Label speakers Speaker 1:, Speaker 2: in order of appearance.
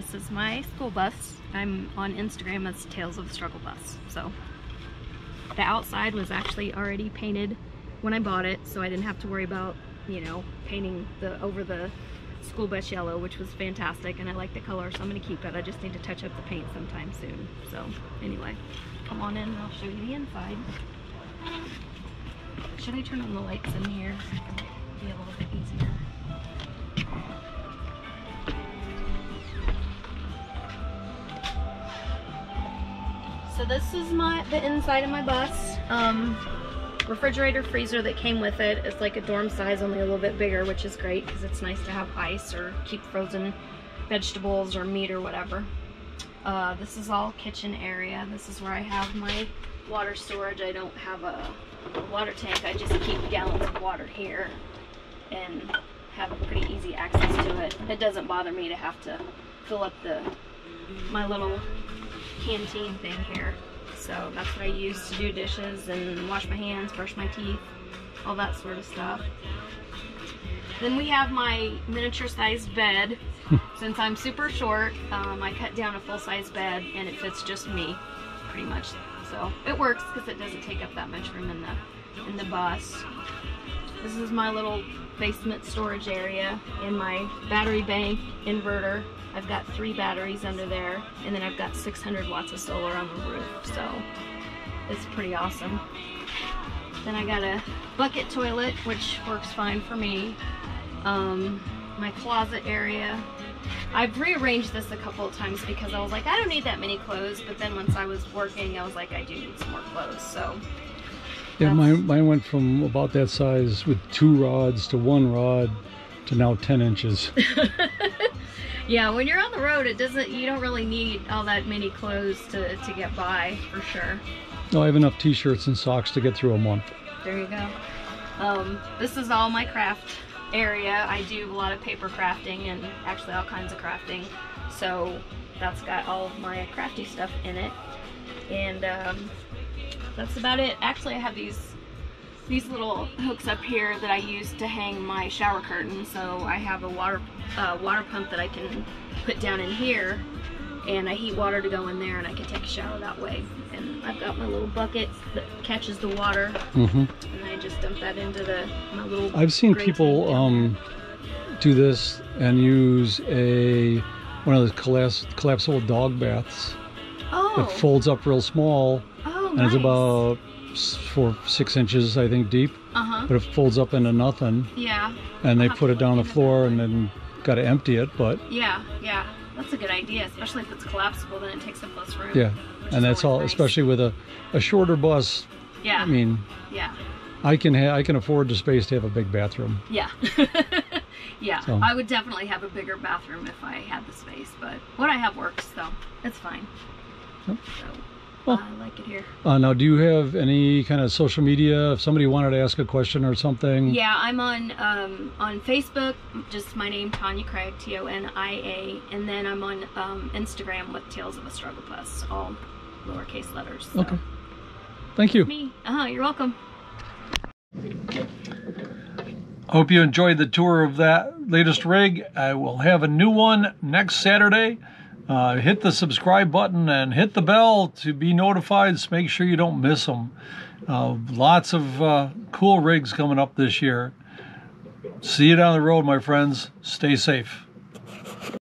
Speaker 1: this is my school bus. I'm on Instagram as Tales of Struggle Bus. So the outside was actually already painted when I bought it, so I didn't have to worry about, you know, painting the over the school bus yellow, which was fantastic, and I like the color, so I'm gonna keep it. I just need to touch up the paint sometime soon. So anyway, come on in and I'll show you the inside. Should I turn on the lights in here? Be a little bit easier. So this is my the inside of my bus. Um, refrigerator freezer that came with it. It's like a dorm size, only a little bit bigger, which is great because it's nice to have ice or keep frozen vegetables or meat or whatever. Uh, this is all kitchen area. This is where I have my water storage. I don't have a, a water tank. I just keep gallons of water here and have pretty easy access to it. It doesn't bother me to have to fill up the my little canteen thing here. So that's what I use to do dishes and wash my hands, brush my teeth, all that sort of stuff. Then we have my miniature sized bed. Since I'm super short, um, I cut down a full size bed and it fits just me, pretty much. So it works because it doesn't take up that much room in the in the bus. This is my little basement storage area in my battery bank inverter. I've got three batteries under there and then I've got 600 watts of solar on the roof. So it's pretty awesome. Then I got a bucket toilet, which works fine for me. Um, my closet area. I've rearranged this a couple of times because I was like, I don't need that many clothes. But then once I was working, I was like, I do need some more clothes. So
Speaker 2: Yeah, mine, mine went from about that size with two rods to one rod to now 10 inches.
Speaker 1: yeah, when you're on the road, it doesn't, you don't really need all that many clothes to, to get by for sure.
Speaker 2: No, I have enough t-shirts and socks to get through a month.
Speaker 1: There you go. Um, this is all my craft area. I do a lot of paper crafting and actually all kinds of crafting. So that's got all of my crafty stuff in it. And um, that's about it. Actually, I have these these little hooks up here that I use to hang my shower curtain. So I have a water uh, water pump that I can put down in here and I heat water to go in there and I can take a shower that way. And I've got my little bucket that catches the water
Speaker 2: hmm
Speaker 1: and I just dump that into the my little.
Speaker 2: I've seen people um, do this and use a one of those collapse, collapsible dog baths
Speaker 1: oh,
Speaker 2: that folds up real small
Speaker 1: oh,
Speaker 2: and
Speaker 1: nice.
Speaker 2: it's about four, six inches, I think, deep.
Speaker 1: Uh huh.
Speaker 2: But it folds up into nothing,
Speaker 1: Yeah.
Speaker 2: and they
Speaker 1: I'll
Speaker 2: put it down the floor and then got to empty it. But
Speaker 1: Yeah, yeah. That's a good idea, especially if it's collapsible. Then it takes up less room.
Speaker 2: yeah, and that's all.
Speaker 1: nice.
Speaker 2: Especially with a, a shorter bus.
Speaker 1: Yeah.
Speaker 2: I mean,
Speaker 1: yeah.
Speaker 2: I can ha- I can afford the space to have a big bathroom.
Speaker 1: Yeah. yeah.
Speaker 2: So-
Speaker 1: I would definitely have a bigger bathroom if I had the space, but what I have works, so it's fine.
Speaker 2: Yep.
Speaker 1: So
Speaker 2: Well-
Speaker 1: I like it here.
Speaker 2: Uh, now, do you have any kind of social media? If somebody wanted to ask a question or something,
Speaker 1: Yeah, I'm on um, on Facebook, just my name Tonia Craig, T O N I A, and then I'm on um, Instagram with Tales of a Struggle Bus, all lowercase letters. So.
Speaker 2: Okay. thank you.
Speaker 1: Me. Uh huh. You're welcome.
Speaker 2: I hope you enjoyed the tour of that latest rig. I will have a new one next Saturday. Uh, hit the subscribe button and hit the bell to be notified. So make sure you don't miss them. Uh, lots of uh, cool rigs coming up this year. See you down the road, my friends. Stay safe.